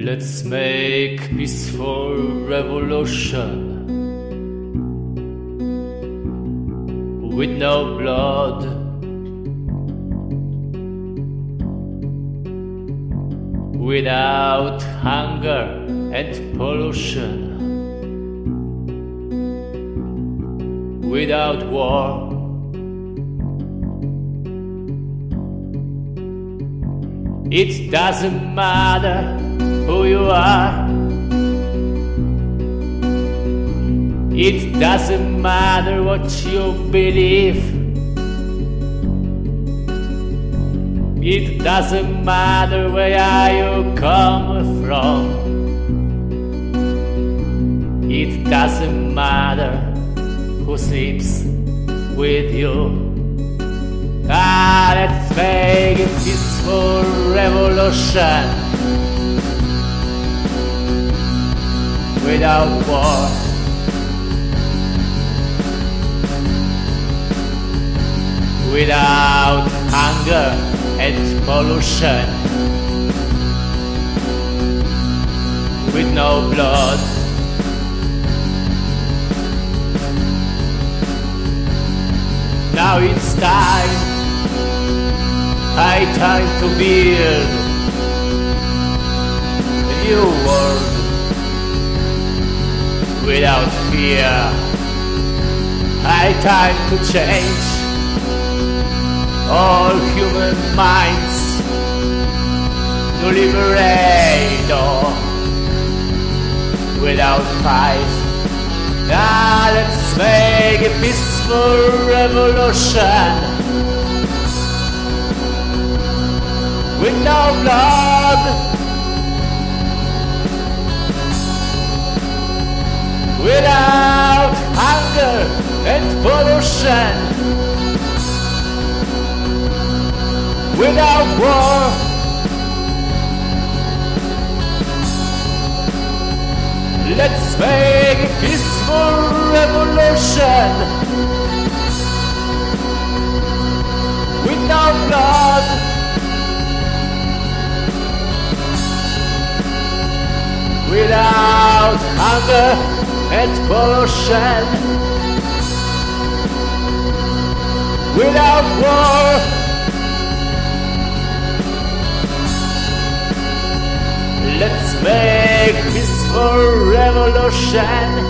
Let's make peaceful revolution with no blood. Without hunger and pollution, without war. It doesn't matter you are. It doesn't matter what you believe. It doesn't matter where you come from. It doesn't matter who sleeps with you. Ah, let's make a peaceful revolution without war. Without hunger and pollution, with no blood. Now it's time high time to build a new without fear. High time to change all human minds to liberate all without fight. Now let's make a peaceful revolution. with no blood. Without hunger and pollution, without war, let's make a peaceful revolution. Without blood. without hunger and pollution, without war. Let's make peaceful revolution.